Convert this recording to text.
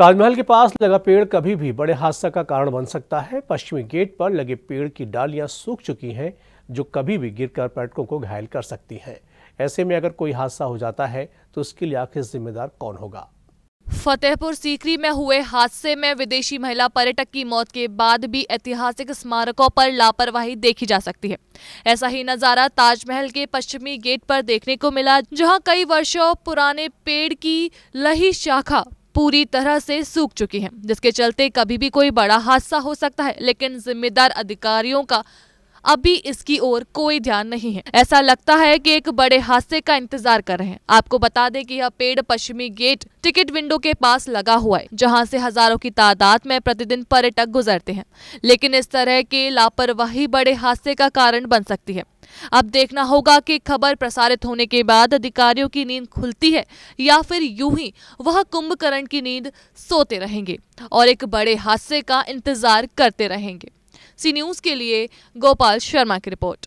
ताजमहल के पास लगा पेड़ कभी भी बड़े हादसा का कारण बन सकता है। पश्चिमी गेट पर लगे पेड़ की डालियाँ सूख चुकी हैं, जो कभी भी गिरकर पर्यटकों को घायल कर सकती हैं। ऐसे में अगर कोई हादसा हो जाता है तो उसके लिए आखिर जिम्मेदार कौन होगा? फतेहपुर सीकरी में हुए हादसे में विदेशी महिला पर्यटक की मौत के बाद भी ऐतिहासिक स्मारकों पर लापरवाही देखी जा सकती है। ऐसा ही नज़ारा ताजमहल के पश्चिमी गेट पर देखने को मिला, जहाँ कई वर्षों पुराने पेड़ की लही शाखा पूरी तरह से सूख चुकी है, जिसके चलते कभी भी कोई बड़ा हादसा हो सकता है, लेकिन जिम्मेदार अधिकारियों का अभी इसकी ओर कोई ध्यान नहीं है। ऐसा लगता है कि एक बड़े हादसे का इंतज़ार कर रहे हैं। आपको बता दें कि यह पेड़ पश्चिमी गेट टिकट विंडो के पास लगा हुआ है, जहाँ से हज़ारों की तादाद में प्रतिदिन पर्यटक गुजरते हैं। लेकिन इस तरह के लापरवाही बड़े हादसे का कारण बन सकती है। अब देखना होगा कि खबर प्रसारित होने के बाद अधिकारियों की नींद खुलती है या फिर यूँ ही वह कुंभकर्ण की नींद सोते रहेंगे और एक बड़े हादसे का इंतज़ार करते रहेंगे। सी न्यूज़ के लिए गोपाल शर्मा की रिपोर्ट।